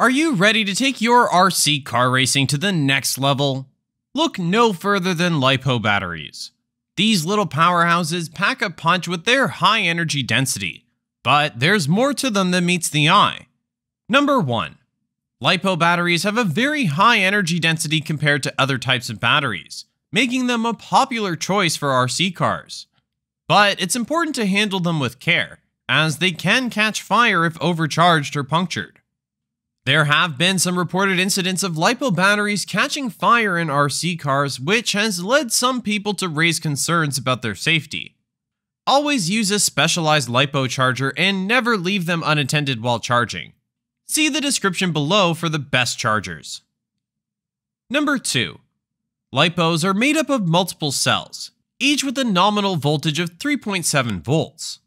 Are you ready to take your RC car racing to the next level? Look no further than LiPo batteries. These little powerhouses pack a punch with their high energy density, but there's more to them than meets the eye. Number 1. LiPo batteries have a very high energy density compared to other types of batteries, making them a popular choice for RC cars. But it's important to handle them with care, as they can catch fire if overcharged or punctured. There have been some reported incidents of LiPo batteries catching fire in RC cars, which has led some people to raise concerns about their safety. Always use a specialized LiPo charger and never leave them unattended while charging. See the description below for the best chargers. Number 2. LiPos are made up of multiple cells, each with a nominal voltage of 3.7 volts.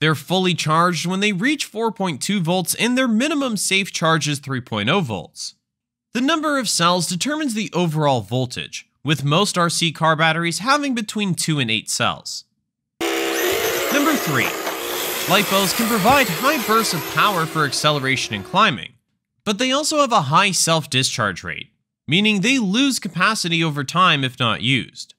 They're fully charged when they reach 4.2 volts and their minimum safe charge is 3.0 volts. The number of cells determines the overall voltage, with most RC car batteries having between 2 and 8 cells. Number 3. LiPos can provide high bursts of power for acceleration and climbing, but they also have a high self-discharge rate, meaning they lose capacity over time if not used.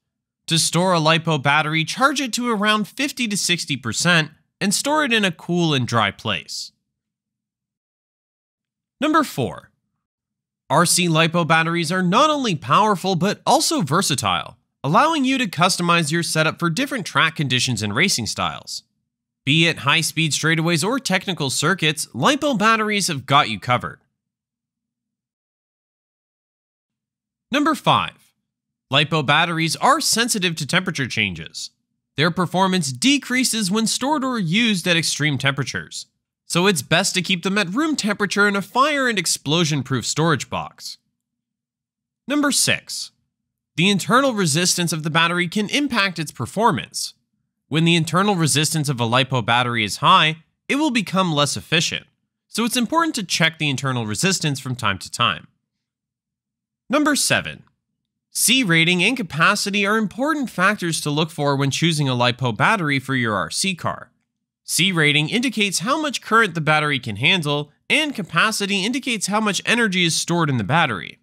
To store a LiPo battery, charge it to around 50 to 60% and store it in a cool and dry place. Number 4. RC LiPo batteries are not only powerful but also versatile, allowing you to customize your setup for different track conditions and racing styles. Be it high speed straightaways or technical circuits, LiPo batteries have got you covered. Number 5. LiPo batteries are sensitive to temperature changes. Their performance decreases when stored or used at extreme temperatures, so it's best to keep them at room temperature in a fire and explosion proof storage box. Number 6. The internal resistance of the battery can impact its performance. When the internal resistance of a LiPo battery is high, it will become less efficient, so it's important to check the internal resistance from time to time. Number 7. C rating and capacity are important factors to look for when choosing a LiPo battery for your RC car. C rating indicates how much current the battery can handle, and capacity indicates how much energy is stored in the battery.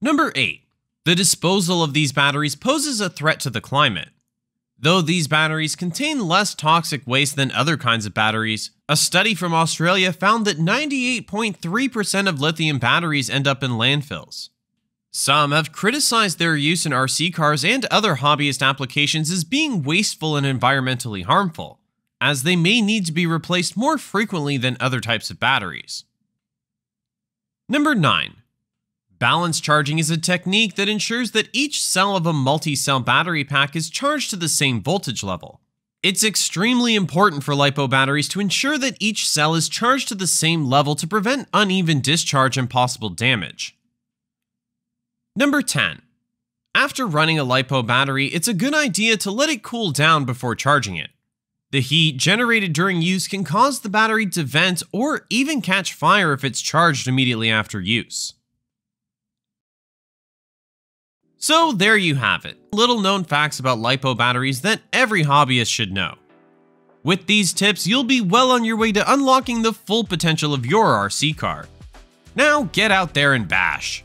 Number 8. The disposal of these batteries poses a threat to the climate. Though these batteries contain less toxic waste than other kinds of batteries, a study from Australia found that 98.3% of lithium batteries end up in landfills. Some have criticized their use in RC cars and other hobbyist applications as being wasteful and environmentally harmful, as they may need to be replaced more frequently than other types of batteries. Number 9. Balance charging is a technique that ensures that each cell of a multi-cell battery pack is charged to the same voltage level. It's extremely important for LiPo batteries to ensure that each cell is charged to the same level to prevent uneven discharge and possible damage. Number 10. After running a LiPo battery, it's a good idea to let it cool down before charging it. The heat generated during use can cause the battery to vent or even catch fire if it's charged immediately after use. So there you have it, little known facts about LiPo batteries that every hobbyist should know. With these tips, you'll be well on your way to unlocking the full potential of your RC car. Now get out there and bash.